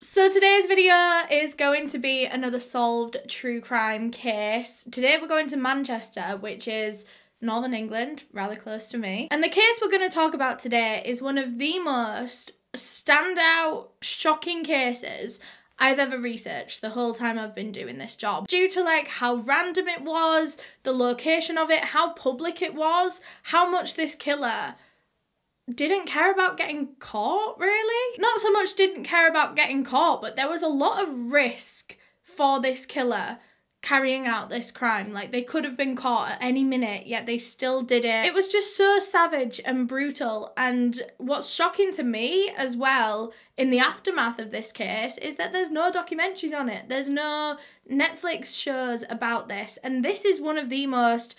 So today's video is going to be another solved true crime case. Today we're going to Manchester, which is Northern England, rather close to me. And the case we're going to talk about today is one of the most standout, shocking cases I've ever researched the whole time I've been doing this job. Due to like how random it was, the location of it, how public it was, how much this killer didn't care about getting caught, really. Not so much didn't care about getting caught, but there was a lot of risk for this killer carrying out this crime. Like they could have been caught at any minute, yet they still did it. It was just so savage and brutal. And what's shocking to me as well in the aftermath of this case is that there's no documentaries on it. There's no Netflix shows about this. And this is one of the most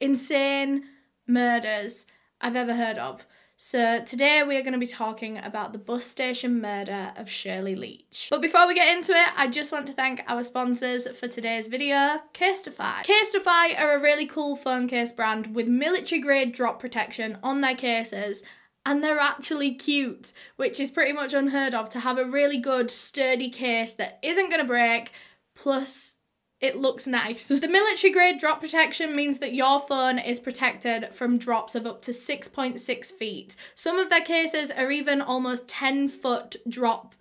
insane murders I've ever heard of. So today we are going to be talking about the bus station murder of Shirley Leach. But before we get into it, I just want to thank our sponsors for today's video, Casetify. Casetify are a really cool phone case brand with military grade drop protection on their cases and they're actually cute, which is pretty much unheard of to have a really good sturdy case that isn't going to break plus it looks nice. The military grade drop protection means that your phone is protected from drops of up to 6.6 feet. Some of their cases are even almost 10 foot drop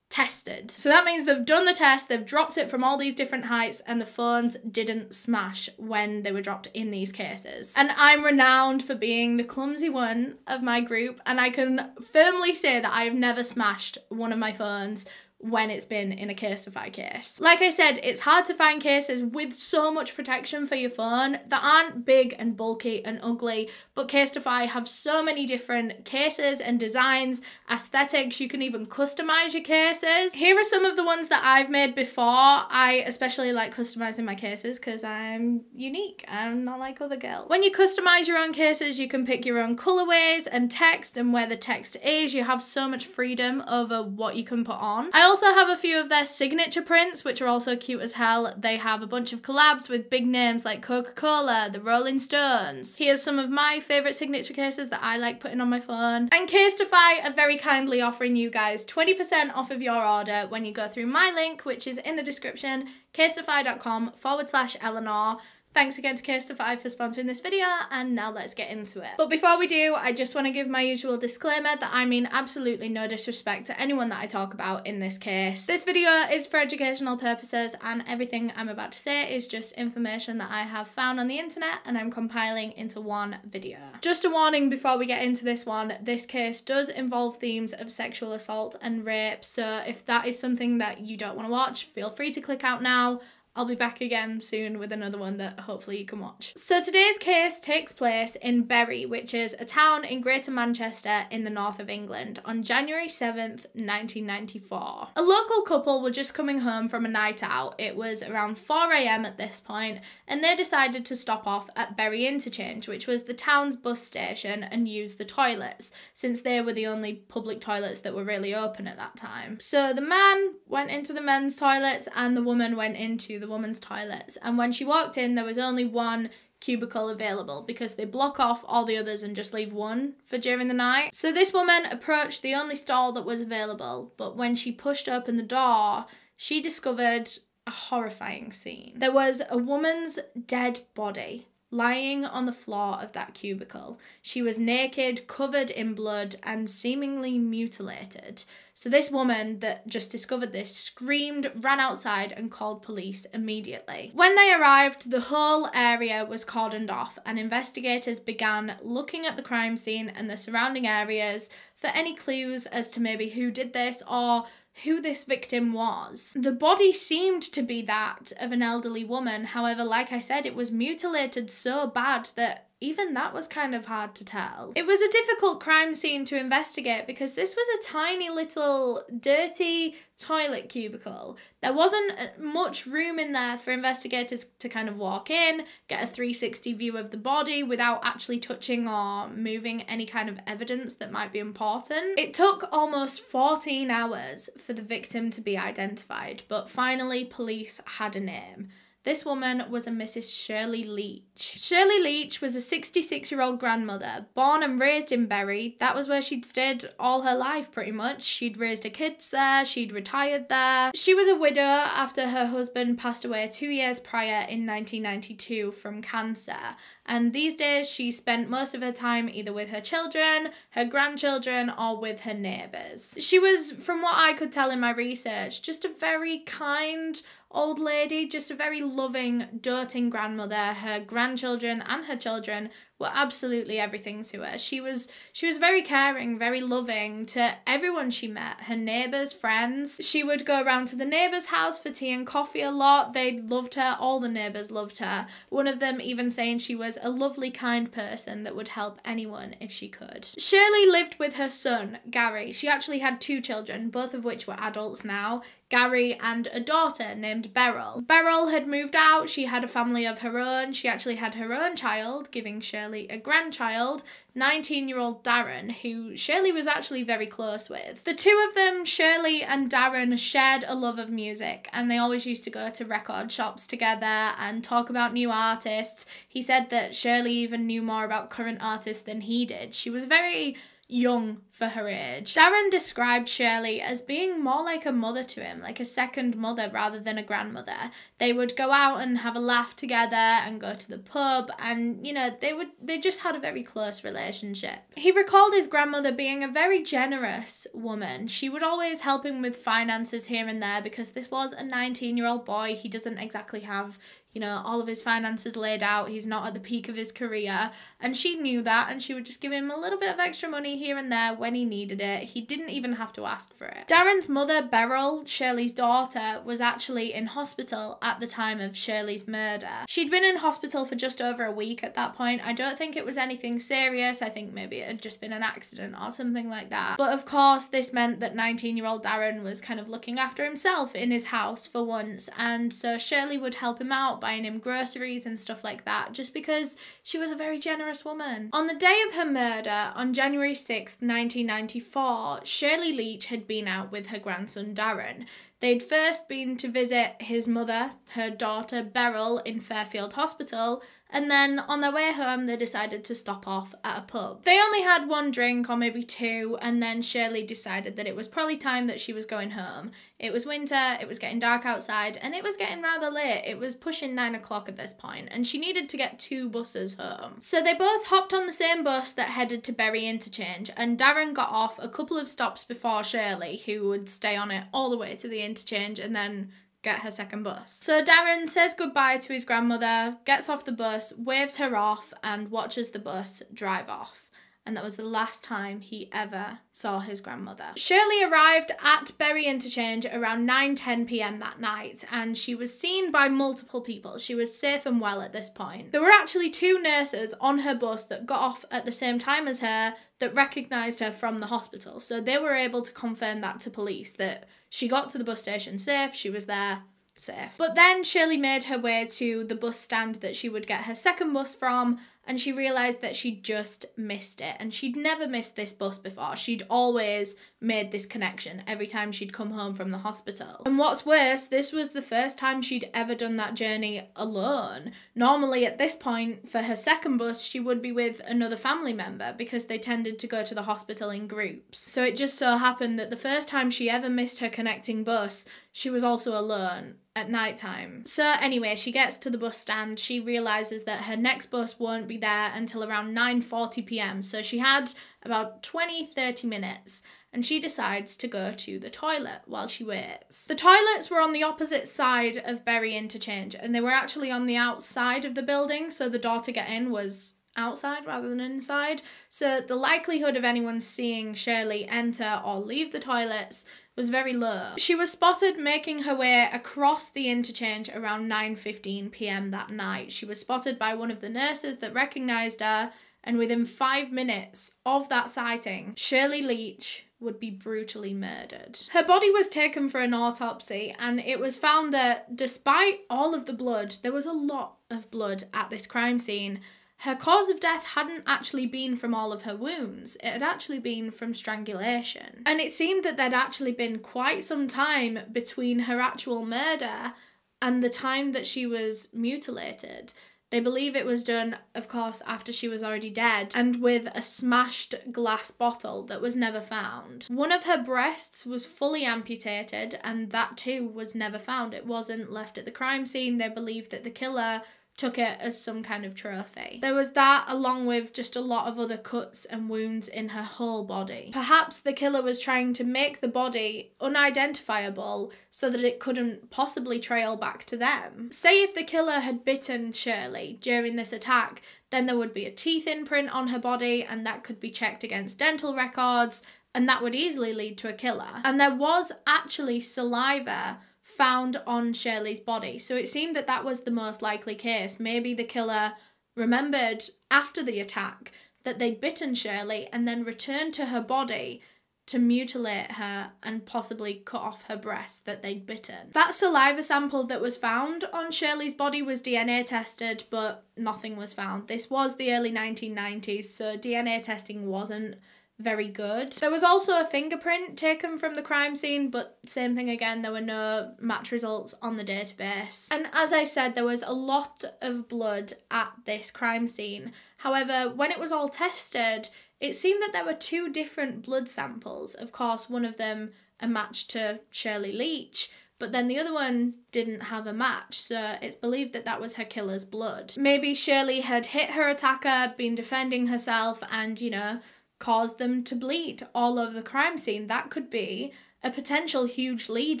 tested. So that means they've done the test, they've dropped it from all these different heights, and the phones didn't smash when they were dropped in these cases. And I'm renowned for being the clumsy one of my group, and I can firmly say that I have never smashed one of my phones when it's been in a Casetify case. Like I said, it's hard to find cases with so much protection for your phone that aren't big and bulky and ugly, but Casetify have so many different cases and designs, aesthetics, you can even customize your cases. Here are some of the ones that I've made before. I especially like customizing my cases because I'm unique. I'm not like other girls. When you customize your own cases, you can pick your own colorways and text and where the text is. You have so much freedom over what you can put on. I also have a few of their signature prints, which are also cute as hell. They have a bunch of collabs with big names like Coca-Cola, the Rolling Stones. Here's some of my favourite signature cases that I like putting on my phone. And Casetify are very kindly offering you guys 20% off of your order when you go through my link, which is in the description, casetify.com forward slash Eleanor. Thanks again to Casetify for sponsoring this video and now let's get into it. But before we do, I just want to give my usual disclaimer that I mean absolutely no disrespect to anyone that I talk about in this case. This video is for educational purposes and everything I'm about to say is just information that I have found on the internet and I'm compiling into one video. Just a warning before we get into this one, this case does involve themes of sexual assault and rape so if that is something that you don't want to watch, feel free to click out now. I'll be back again soon with another one that hopefully you can watch. So today's case takes place in Bury, which is a town in Greater Manchester in the north of England, on January 7th, 1994. A local couple were just coming home from a night out. It was around 4am at this point, and they decided to stop off at Bury Interchange, which was the town's bus station, and use the toilets, since they were the only public toilets that were really open at that time. So the man went into the men's toilets, and the woman went into the woman's toilets. And when she walked in, there was only one cubicle available because they block off all the others and just leave one for during the night. So this woman approached the only stall that was available, but when she pushed open the door, she discovered a horrifying scene. There was a woman's dead body lying on the floor of that cubicle. She was naked, covered in blood, and seemingly mutilated. So, this woman that just discovered this screamed, ran outside, and called police immediately. When they arrived, the whole area was cordoned off, and investigators began looking at the crime scene and the surrounding areas for any clues as to maybe who did this or who this victim was. The body seemed to be that of an elderly woman, however, like I said, it was mutilated so bad that even that was kind of hard to tell. It was a difficult crime scene to investigate because this was a tiny little dirty toilet cubicle. There wasn't uh, much room in there for investigators to kind of walk in, get a 360 view of the body without actually touching or moving any kind of evidence that might be important. It took almost 14 hours for the victim to be identified, but finally police had a name. This woman was a Mrs. Shirley Leach. Shirley Leach was a 66 year old grandmother, born and raised in Bury. That was where she'd stayed all her life, pretty much. She'd raised her kids there, she'd retired there. She was a widow after her husband passed away two years prior in 1992 from cancer. And these days, she spent most of her time either with her children, her grandchildren, or with her neighbours. She was, from what I could tell in my research, just a very kind, old lady, just a very loving, doting grandmother. Her grandchildren and her children were absolutely everything to her. She was she was very caring, very loving to everyone she met, her neighbors, friends. She would go around to the neighbors' house for tea and coffee a lot. They loved her, all the neighbors loved her. One of them even saying she was a lovely kind person that would help anyone if she could. Shirley lived with her son, Gary. She actually had two children, both of which were adults now. Gary and a daughter named Beryl. Beryl had moved out, she had a family of her own, she actually had her own child, giving Shirley a grandchild, 19 year old Darren, who Shirley was actually very close with. The two of them, Shirley and Darren, shared a love of music and they always used to go to record shops together and talk about new artists. He said that Shirley even knew more about current artists than he did. She was very young for her age. Darren described Shirley as being more like a mother to him, like a second mother rather than a grandmother. They would go out and have a laugh together and go to the pub and you know, they would they just had a very close relationship. He recalled his grandmother being a very generous woman. She would always help him with finances here and there because this was a 19-year-old boy. He doesn't exactly have you know, all of his finances laid out. He's not at the peak of his career. And she knew that, and she would just give him a little bit of extra money here and there when he needed it. He didn't even have to ask for it. Darren's mother, Beryl, Shirley's daughter, was actually in hospital at the time of Shirley's murder. She'd been in hospital for just over a week at that point. I don't think it was anything serious. I think maybe it had just been an accident or something like that. But of course, this meant that 19 year old Darren was kind of looking after himself in his house for once, and so Shirley would help him out buying him groceries and stuff like that, just because she was a very generous woman. On the day of her murder, on January 6th, 1994, Shirley Leach had been out with her grandson Darren. They'd first been to visit his mother, her daughter Beryl, in Fairfield Hospital, and then on their way home, they decided to stop off at a pub. They only had one drink or maybe two, and then Shirley decided that it was probably time that she was going home. It was winter, it was getting dark outside, and it was getting rather late. It was pushing nine o'clock at this point, and she needed to get two buses home. So they both hopped on the same bus that headed to Bury Interchange, and Darren got off a couple of stops before Shirley, who would stay on it all the way to the interchange and then get her second bus. So Darren says goodbye to his grandmother, gets off the bus, waves her off, and watches the bus drive off. And that was the last time he ever saw his grandmother. Shirley arrived at Bury Interchange around 9:10 p.m. that night, and she was seen by multiple people. She was safe and well at this point. There were actually two nurses on her bus that got off at the same time as her that recognized her from the hospital. So they were able to confirm that to police that she got to the bus station safe, she was there safe. But then Shirley made her way to the bus stand that she would get her second bus from, and she realised that she'd just missed it. And she'd never missed this bus before. She'd always made this connection every time she'd come home from the hospital. And what's worse, this was the first time she'd ever done that journey alone. Normally, at this point, for her second bus, she would be with another family member because they tended to go to the hospital in groups. So it just so happened that the first time she ever missed her connecting bus, she was also alone at night time. So anyway, she gets to the bus stand. She realizes that her next bus won't be there until around 9:40 p.m. So she had about 20 30 minutes and she decides to go to the toilet while she waits. The toilets were on the opposite side of Bury Interchange and they were actually on the outside of the building, so the door to get in was outside rather than inside. So the likelihood of anyone seeing Shirley enter or leave the toilets was very low. She was spotted making her way across the interchange around 9:15 p.m. that night. She was spotted by one of the nurses that recognized her and within 5 minutes of that sighting, Shirley Leach would be brutally murdered. Her body was taken for an autopsy, and it was found that despite all of the blood, there was a lot of blood at this crime scene. Her cause of death hadn't actually been from all of her wounds, it had actually been from strangulation. And it seemed that there'd actually been quite some time between her actual murder and the time that she was mutilated. They believe it was done, of course, after she was already dead and with a smashed glass bottle that was never found. One of her breasts was fully amputated, and that too was never found. It wasn't left at the crime scene. They believe that the killer took it as some kind of trophy. There was that, along with just a lot of other cuts and wounds in her whole body. Perhaps the killer was trying to make the body unidentifiable so that it couldn't possibly trail back to them. Say if the killer had bitten Shirley during this attack, then there would be a teeth imprint on her body, and that could be checked against dental records, and that would easily lead to a killer. And there was actually saliva found on Shirley's body. So it seemed that that was the most likely case. Maybe the killer remembered after the attack that they'd bitten Shirley and then returned to her body to mutilate her and possibly cut off her breast that they'd bitten. That saliva sample that was found on Shirley's body was DNA tested, but nothing was found. This was the early 1990s, so DNA testing wasn't very good. There was also a fingerprint taken from the crime scene, but same thing again, there were no match results on the database. And as I said, there was a lot of blood at this crime scene. However, when it was all tested, it seemed that there were two different blood samples. Of course, one of them a match to Shirley Leach, but then the other one didn't have a match, so it's believed that that was her killer's blood. Maybe Shirley had hit her attacker, been defending herself, and, you know, caused them to bleed all over the crime scene. That could be a potential huge lead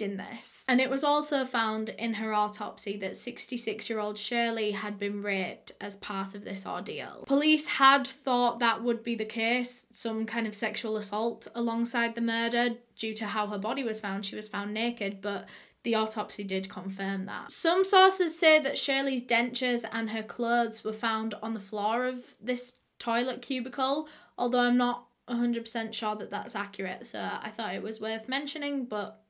in this. And it was also found in her autopsy that 66 year old Shirley had been raped as part of this ordeal. Police had thought that would be the case, some kind of sexual assault alongside the murder, due to how her body was found. She was found naked, but the autopsy did confirm that. Some sources say that Shirley's dentures and her clothes were found on the floor of this toilet cubicle, although I'm not 100% sure that that's accurate, so I thought it was worth mentioning, but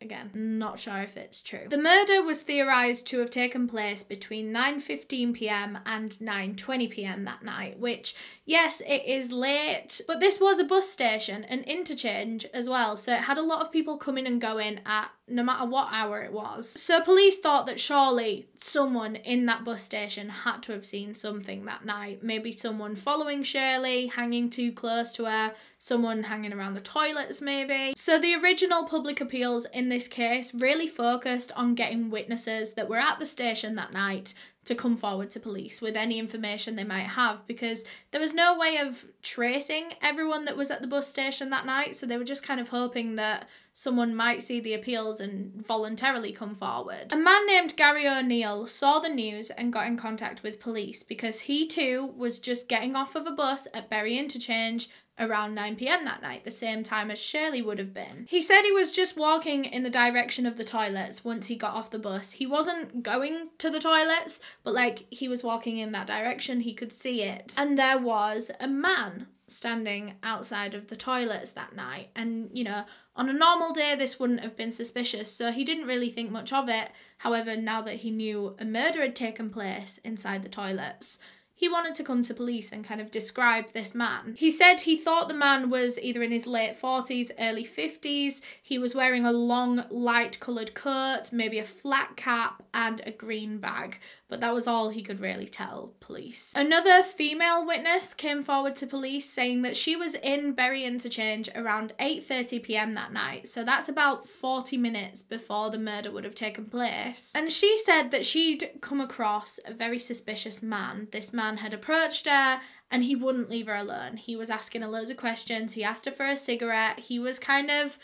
again, not sure if it's true. The murder was theorized to have taken place between 9:15 p.m. and 9:20 p.m. that night, which yes, it is late, but this was a bus station, an interchange as well, so it had a lot of people coming and going at no matter what hour it was. So police thought that surely someone in that bus station had to have seen something that night. Maybe someone following Shirley, hanging too close to her, someone hanging around the toilets, maybe. So the original public appeals in this case really focused on getting witnesses that were at the station that night to come forward to police with any information they might have because there was no way of tracing everyone that was at the bus station that night. So they were just kind of hoping that someone might see the appeals and voluntarily come forward. A man named Gary O'Neill saw the news and got in contact with police because he too was just getting off of a bus at Bury Interchange around 9 pm that night, the same time as Shirley would have been. He said he was just walking in the direction of the toilets once he got off the bus. He wasn't going to the toilets, but like he was walking in that direction, he could see it. And there was a man standing outside of the toilets that night. And, you know, on a normal day, this wouldn't have been suspicious, so he didn't really think much of it. However, now that he knew a murder had taken place inside the toilets, he wanted to come to police and kind of describe this man. He said he thought the man was either in his late 40s, early 50s. He was wearing a long, light coloured coat, maybe a flat cap, and a green bag but that was all he could really tell police. Another female witness came forward to police saying that she was in Bury Interchange around 8:30 p.m. that night. So that's about 40 minutes before the murder would have taken place. And she said that she'd come across a very suspicious man. This man had approached her and he wouldn't leave her alone. He was asking her loads of questions. He asked her for a cigarette. He was kind of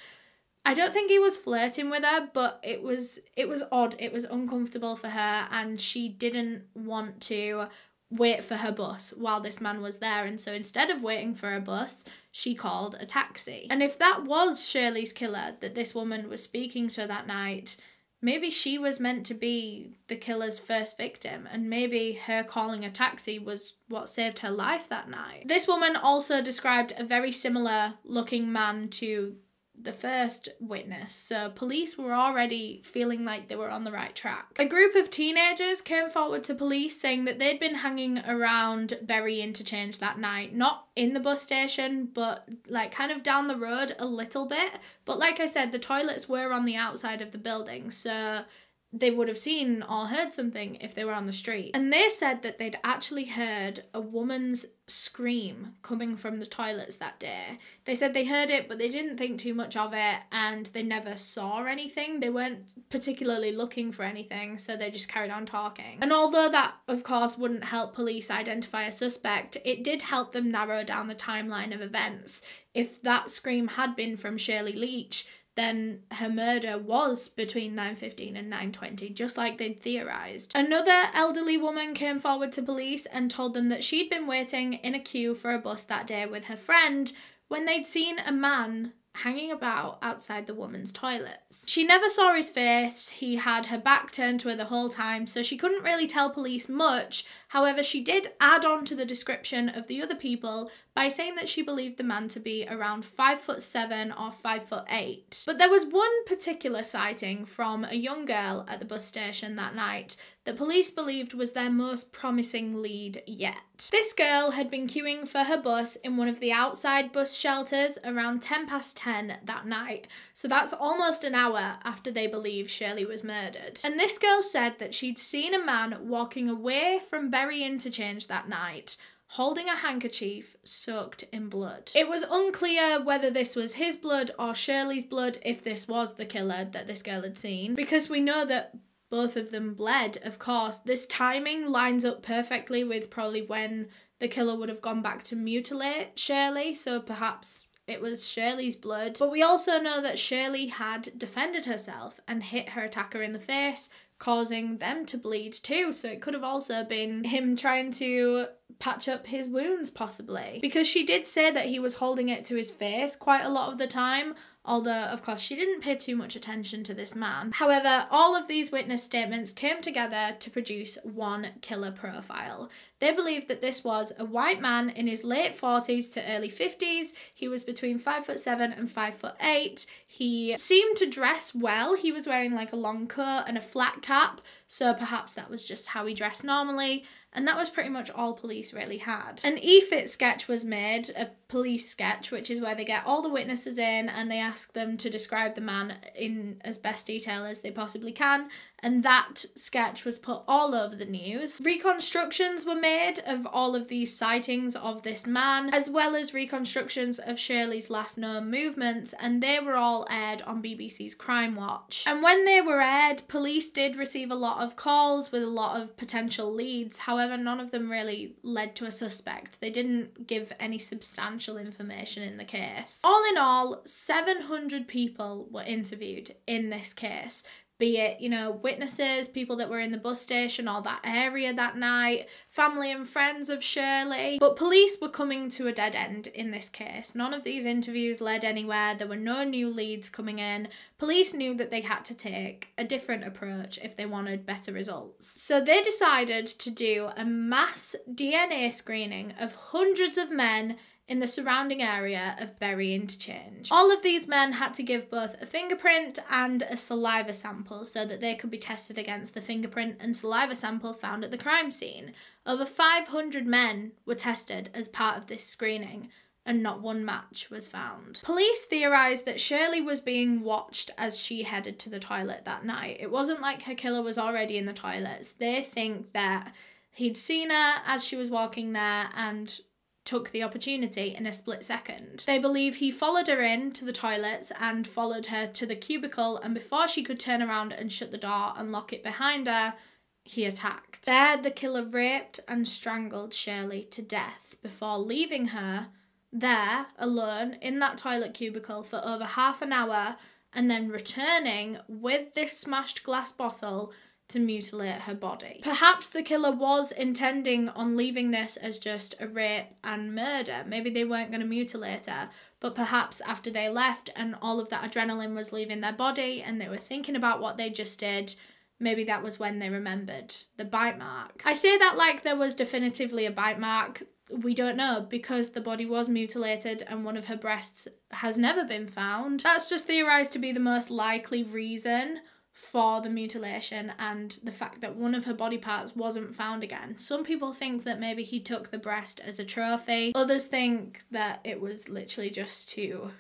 I don't think he was flirting with her, but it was it was odd. It was uncomfortable for her and she didn't want to wait for her bus while this man was there and so instead of waiting for a bus, she called a taxi. And if that was Shirley's killer that this woman was speaking to that night, maybe she was meant to be the killer's first victim and maybe her calling a taxi was what saved her life that night. This woman also described a very similar looking man to the first witness, so police were already feeling like they were on the right track. A group of teenagers came forward to police saying that they'd been hanging around Bury Interchange that night, not in the bus station, but like kind of down the road a little bit. But like I said, the toilets were on the outside of the building, so they would have seen or heard something if they were on the street. And they said that they'd actually heard a woman's scream coming from the toilets that day. They said they heard it, but they didn't think too much of it and they never saw anything. They weren't particularly looking for anything, so they just carried on talking. And although that, of course, wouldn't help police identify a suspect, it did help them narrow down the timeline of events. If that scream had been from Shirley Leach, then her murder was between 9.15 and 9.20, just like they'd theorised. Another elderly woman came forward to police and told them that she'd been waiting in a queue for a bus that day with her friend when they'd seen a man hanging about outside the woman's toilets. She never saw his face, he had her back turned to her the whole time, so she couldn't really tell police much. However, she did add on to the description of the other people by saying that she believed the man to be around 5 foot 7 or 5 foot 8. But there was one particular sighting from a young girl at the bus station that night that police believed was their most promising lead yet. This girl had been queuing for her bus in one of the outside bus shelters around 10 past 10 that night, so that's almost an hour after they believe Shirley was murdered. And this girl said that she'd seen a man walking away from Bury Interchange that night holding a handkerchief soaked in blood. It was unclear whether this was his blood or Shirley's blood, if this was the killer that this girl had seen, because we know that both of them bled, of course. This timing lines up perfectly with probably when the killer would have gone back to mutilate Shirley, so perhaps it was Shirley's blood. But we also know that Shirley had defended herself and hit her attacker in the face, causing them to bleed too. So it could have also been him trying to patch up his wounds, possibly. Because she did say that he was holding it to his face quite a lot of the time, although, of course, she didn't pay too much attention to this man. However, all of these witness statements came together to produce one killer profile. They believed that this was a white man in his late 40s to early 50s. He was between 5 foot 7 and 5 foot 8. He seemed to dress well. He was wearing like a long coat and a flat cap, so perhaps that was just how he dressed normally and that was pretty much all police really had. An E-fit sketch was made, a police sketch, which is where they get all the witnesses in and they ask them to describe the man in as best detail as they possibly can, and that sketch was put all over the news. Reconstructions were made of all of these sightings of this man, as well as reconstructions of Shirley's last known movements, and they were all aired on BBC's Crimewatch. And when they were aired, police did receive a lot of calls with a lot of potential leads, however, none of them really led to a suspect. They didn't give any substantial information in the case. All in all, 700 people were interviewed in this case be it, you know, witnesses, people that were in the bus station or that area that night, family and friends of Shirley. But police were coming to a dead end in this case. None of these interviews led anywhere, there were no new leads coming in. Police knew that they had to take a different approach if they wanted better results. So they decided to do a mass DNA screening of hundreds of men in the surrounding area of Bury Interchange. All of these men had to give both a fingerprint and a saliva sample so that they could be tested against the fingerprint and saliva sample found at the crime scene. Over 500 men were tested as part of this screening, and not one match was found. Police theorised that Shirley was being watched as she headed to the toilet that night. It wasn't like her killer was already in the toilets. They think that he'd seen her as she was walking there and took the opportunity in a split second. They believe he followed her in to the toilets and followed her to the cubicle, and before she could turn around and shut the door and lock it behind her, he attacked. There, the killer raped and strangled Shirley to death before leaving her there alone in that toilet cubicle for over half an hour and then returning with this smashed glass bottle to mutilate her body. Perhaps the killer was intending on leaving this as just a rape and murder. Maybe they weren't going to mutilate her, but perhaps after they left and all of that adrenaline was leaving their body and they were thinking about what they just did, maybe that was when they remembered the bite mark. I say that like there was definitively a bite mark. We don't know because the body was mutilated and one of her breasts has never been found. That's just theorized to be the most likely reason for the mutilation and the fact that one of her body parts wasn't found again. Some people think that maybe he took the breast as a trophy, others think that it was literally just to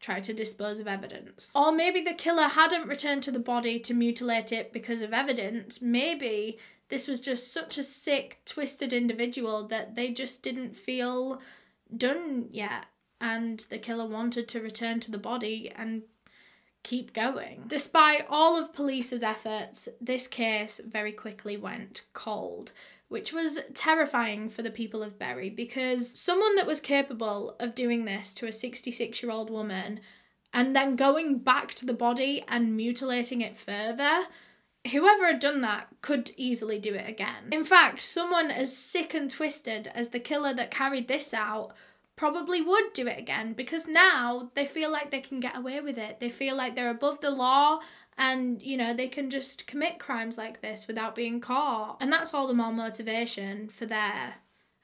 try to dispose of evidence. Or maybe the killer hadn't returned to the body to mutilate it because of evidence. Maybe this was just such a sick, twisted individual that they just didn't feel done yet. And the killer wanted to return to the body and keep going. Despite all of police's efforts, this case very quickly went cold which was terrifying for the people of Bury because someone that was capable of doing this to a 66 year old woman and then going back to the body and mutilating it further. Whoever had done that could easily do it again. In fact, someone as sick and twisted as the killer that carried this out probably would do it again because now they feel like they can get away with it. They feel like they're above the law and you know they can just commit crimes like this without being caught and that's all the more motivation for their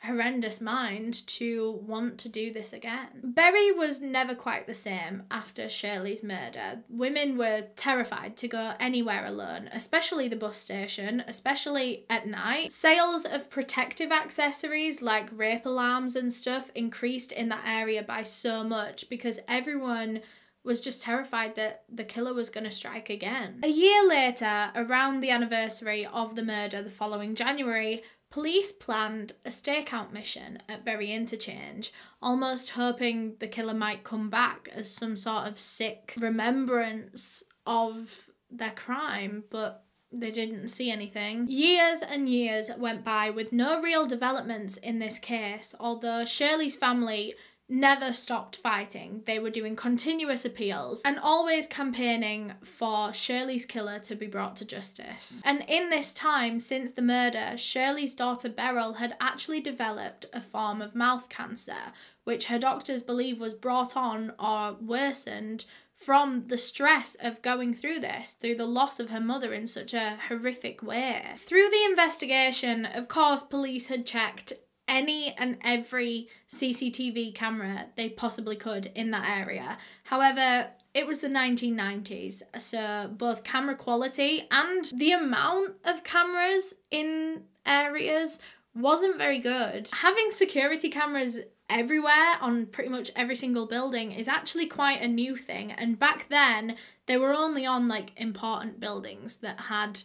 horrendous mind to want to do this again. Bury was never quite the same after Shirley's murder. Women were terrified to go anywhere alone, especially the bus station, especially at night. Sales of protective accessories like rape alarms and stuff increased in that area by so much because everyone was just terrified that the killer was going to strike again. A year later, around the anniversary of the murder the following January, police planned a stakeout mission at Bury Interchange, almost hoping the killer might come back as some sort of sick remembrance of their crime, but they didn't see anything. Years and years went by with no real developments in this case, although Shirley's family never stopped fighting. They were doing continuous appeals and always campaigning for Shirley's killer to be brought to justice. And in this time, since the murder, Shirley's daughter Beryl had actually developed a form of mouth cancer, which her doctors believe was brought on or worsened from the stress of going through this, through the loss of her mother in such a horrific way. Through the investigation, of course, police had checked any and every CCTV camera they possibly could in that area. However, it was the 1990s, so both camera quality and the amount of cameras in areas wasn't very good. Having security cameras everywhere on pretty much every single building is actually quite a new thing, and back then they were only on like important buildings that had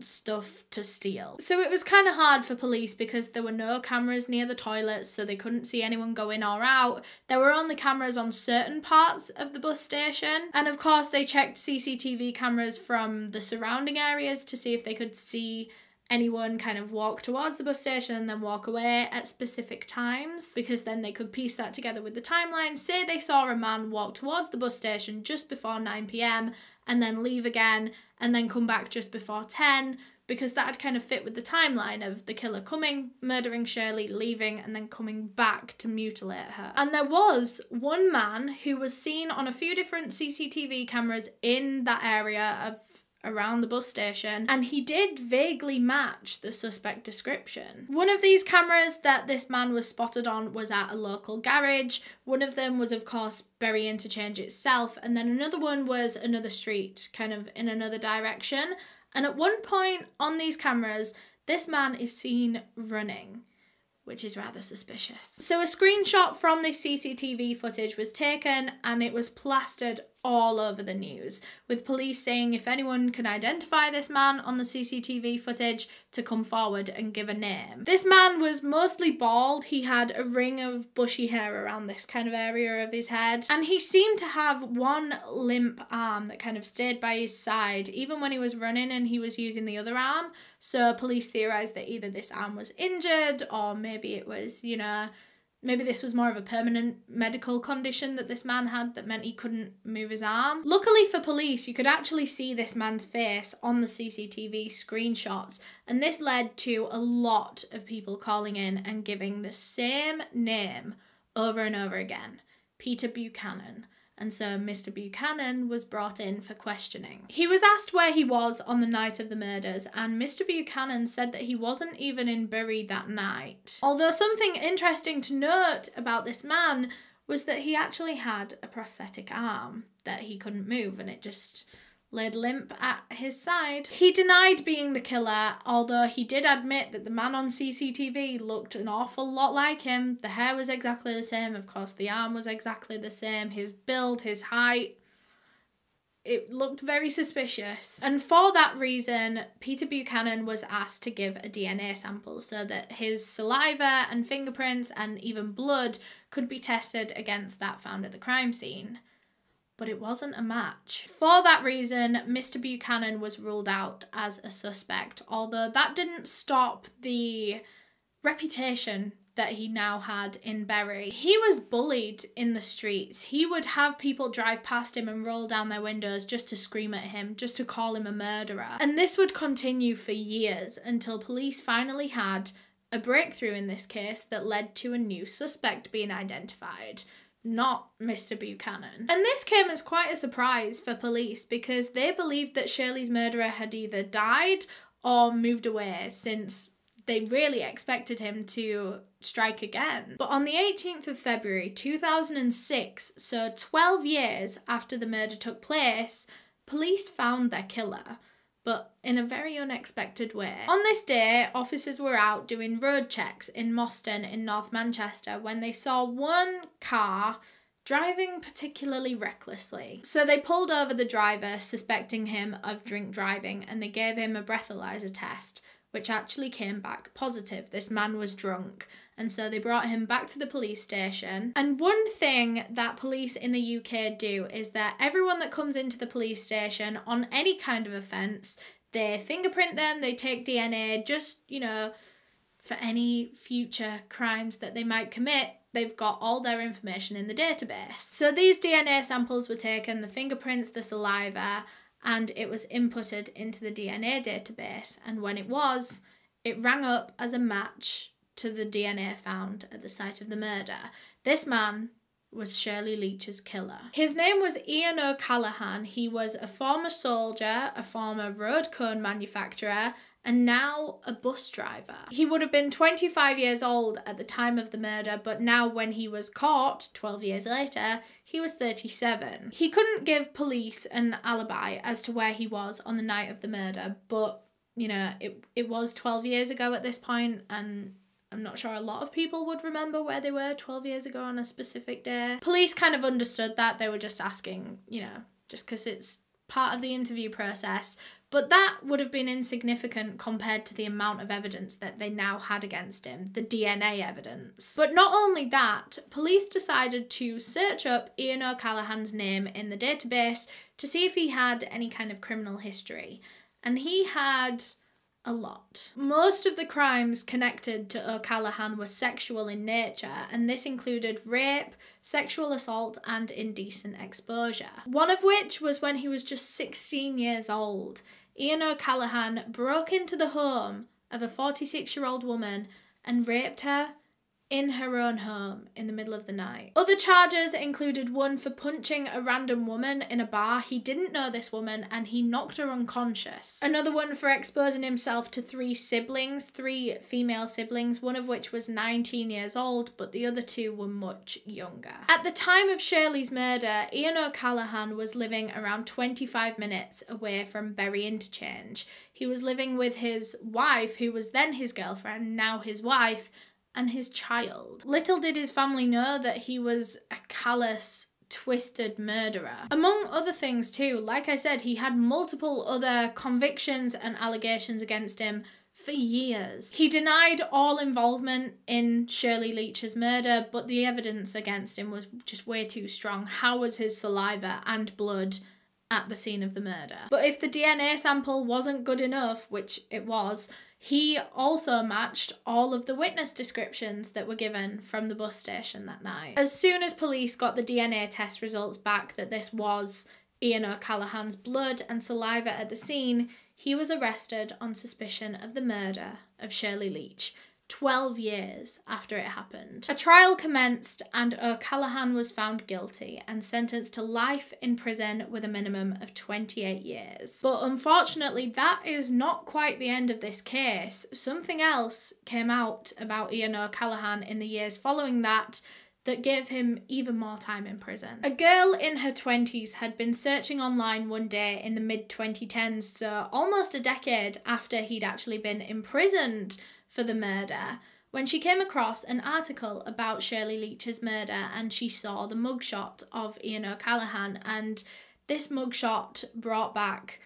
stuff to steal. So it was kind of hard for police because there were no cameras near the toilets, so they couldn't see anyone go in or out. There were only cameras on certain parts of the bus station, and of course, they checked CCTV cameras from the surrounding areas to see if they could see anyone kind of walk towards the bus station and then walk away at specific times because then they could piece that together with the timeline. Say they saw a man walk towards the bus station just before 9 pm and then leave again and then come back just before 10 because that had kind of fit with the timeline of the killer coming, murdering Shirley, leaving, and then coming back to mutilate her. And there was one man who was seen on a few different CCTV cameras in that area of around the bus station, and he did vaguely match the suspect description. One of these cameras that this man was spotted on was at a local garage. One of them was, of course, Bury Interchange itself, and then another one was another street, kind of in another direction. And at one point on these cameras, this man is seen running which is rather suspicious. So a screenshot from this CCTV footage was taken and it was plastered all over the news, with police saying if anyone can identify this man on the CCTV footage to come forward and give a name. This man was mostly bald, he had a ring of bushy hair around this kind of area of his head, and he seemed to have one limp arm that kind of stayed by his side, even when he was running and he was using the other arm. So police theorised that either this arm was injured or maybe it was, you know, Maybe this was more of a permanent medical condition that this man had that meant he couldn't move his arm. Luckily for police, you could actually see this man's face on the CCTV screenshots, and this led to a lot of people calling in and giving the same name over and over again Peter Buchanan and so Mr. Buchanan was brought in for questioning. He was asked where he was on the night of the murders, and Mr. Buchanan said that he wasn't even in Bury that night. Although something interesting to note about this man was that he actually had a prosthetic arm that he couldn't move and it just laid limp at his side. He denied being the killer, although he did admit that the man on CCTV looked an awful lot like him. The hair was exactly the same, of course, the arm was exactly the same, his build, his height. It looked very suspicious. And for that reason, Peter Buchanan was asked to give a DNA sample so that his saliva and fingerprints and even blood could be tested against that found at the crime scene but it wasn't a match. For that reason, Mr. Buchanan was ruled out as a suspect, although that didn't stop the reputation that he now had in Bury. He was bullied in the streets. He would have people drive past him and roll down their windows just to scream at him, just to call him a murderer. And this would continue for years until police finally had a breakthrough in this case that led to a new suspect being identified not Mr. Buchanan. And this came as quite a surprise for police because they believed that Shirley's murderer had either died or moved away since they really expected him to strike again. But on the 18th of February 2006, so 12 years after the murder took place, police found their killer but in a very unexpected way. On this day, officers were out doing road checks in Moston in North Manchester when they saw one car driving particularly recklessly. So they pulled over the driver, suspecting him of drink driving, and they gave him a breathalyzer test, which actually came back positive. This man was drunk. And so they brought him back to the police station. And one thing that police in the UK do is that everyone that comes into the police station on any kind of offence, they fingerprint them, they take DNA, just, you know, for any future crimes that they might commit, they've got all their information in the database. So these DNA samples were taken, the fingerprints, the saliva, and it was inputted into the DNA database. And when it was, it rang up as a match to the DNA found at the site of the murder. This man was Shirley Leach's killer. His name was Ian O'Callaghan. He was a former soldier, a former road cone manufacturer, and now a bus driver. He would have been 25 years old at the time of the murder, but now when he was caught 12 years later, he was 37. He couldn't give police an alibi as to where he was on the night of the murder, but you know, it it was 12 years ago at this point and I'm not sure a lot of people would remember where they were 12 years ago on a specific day. Police kind of understood that. They were just asking, you know, just because it's part of the interview process. But that would have been insignificant compared to the amount of evidence that they now had against him, the DNA evidence. But not only that, police decided to search up Ian O'Callaghan's name in the database to see if he had any kind of criminal history. And he had a lot. Most of the crimes connected to O'Callaghan were sexual in nature, and this included rape, sexual assault, and indecent exposure. One of which was when he was just 16 years old. Ian O'Callaghan broke into the home of a 46 year old woman and raped her in her own home in the middle of the night. Other charges included one for punching a random woman in a bar. He didn't know this woman and he knocked her unconscious. Another one for exposing himself to three siblings, three female siblings, one of which was 19 years old, but the other two were much younger. At the time of Shirley's murder, Ian O'Callaghan was living around 25 minutes away from Bury Interchange. He was living with his wife, who was then his girlfriend, now his wife, and his child. Little did his family know that he was a callous, twisted murderer. Among other things, too, like I said, he had multiple other convictions and allegations against him for years. He denied all involvement in Shirley Leach's murder, but the evidence against him was just way too strong. How was his saliva and blood at the scene of the murder? But if the DNA sample wasn't good enough, which it was, he also matched all of the witness descriptions that were given from the bus station that night. As soon as police got the DNA test results back that this was Ian O'Callaghan's blood and saliva at the scene, he was arrested on suspicion of the murder of Shirley Leach, 12 years after it happened. A trial commenced, and O'Callaghan was found guilty and sentenced to life in prison with a minimum of 28 years. But unfortunately, that is not quite the end of this case. Something else came out about Ian O'Callaghan in the years following that that gave him even more time in prison. A girl in her 20s had been searching online one day in the mid 2010s, so almost a decade after he'd actually been imprisoned for the murder, when she came across an article about Shirley Leach's murder and she saw the mugshot of Ian O'Callaghan, and this mugshot brought back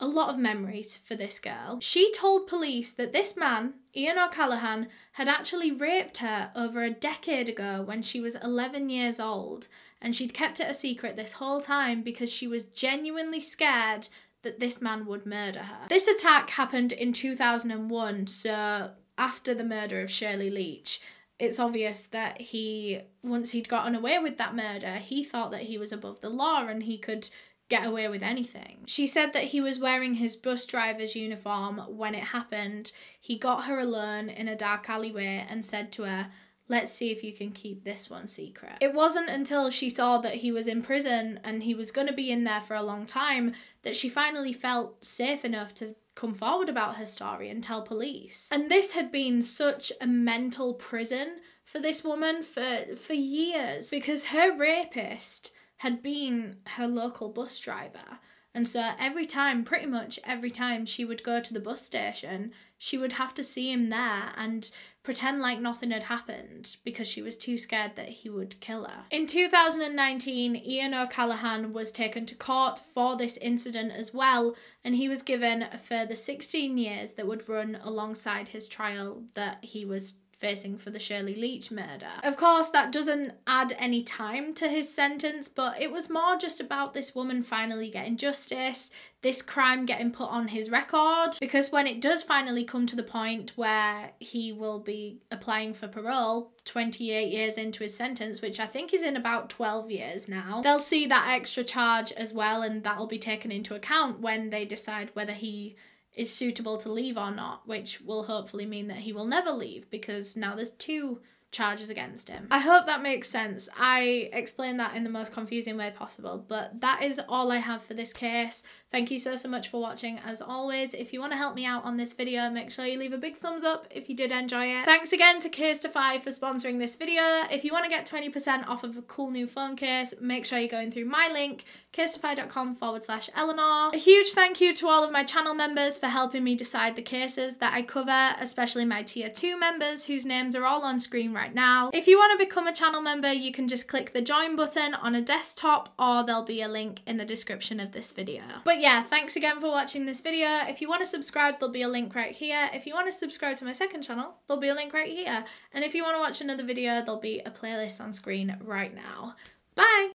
a lot of memories for this girl. She told police that this man, Ian O'Callaghan, had actually raped her over a decade ago when she was 11 years old, and she'd kept it a secret this whole time because she was genuinely scared that this man would murder her. This attack happened in 2001, so after the murder of Shirley Leach. It's obvious that he, once he'd gotten away with that murder, he thought that he was above the law and he could get away with anything. She said that he was wearing his bus driver's uniform when it happened. He got her alone in a dark alleyway and said to her, Let's see if you can keep this one secret. It wasn't until she saw that he was in prison and he was going to be in there for a long time that she finally felt safe enough to come forward about her story and tell police. And this had been such a mental prison for this woman for for years because her rapist had been her local bus driver. And so every time, pretty much every time she would go to the bus station, she would have to see him there and pretend like nothing had happened because she was too scared that he would kill her. In 2019, Ian O'Callaghan was taken to court for this incident as well, and he was given a further 16 years that would run alongside his trial that he was facing for the Shirley Leach murder. Of course, that doesn't add any time to his sentence, but it was more just about this woman finally getting justice, this crime getting put on his record, because when it does finally come to the point where he will be applying for parole 28 years into his sentence, which I think is in about 12 years now, they'll see that extra charge as well, and that'll be taken into account when they decide whether he is suitable to leave or not, which will hopefully mean that he will never leave because now there's two charges against him. I hope that makes sense. I explained that in the most confusing way possible, but that is all I have for this case. Thank you so, so much for watching. As always, if you want to help me out on this video, make sure you leave a big thumbs up if you did enjoy it. Thanks again to Casetify for sponsoring this video. If you want to get 20% off of a cool new phone case, make sure you're going through my link, casetify.com forward slash Eleanor. A huge thank you to all of my channel members for helping me decide the cases that I cover, especially my tier 2 members whose names are all on screen right now. If you want to become a channel member, you can just click the join button on a desktop or there'll be a link in the description of this video. But yeah, thanks again for watching this video. If you want to subscribe, there'll be a link right here. If you want to subscribe to my second channel, there'll be a link right here. And if you want to watch another video, there'll be a playlist on screen right now. Bye!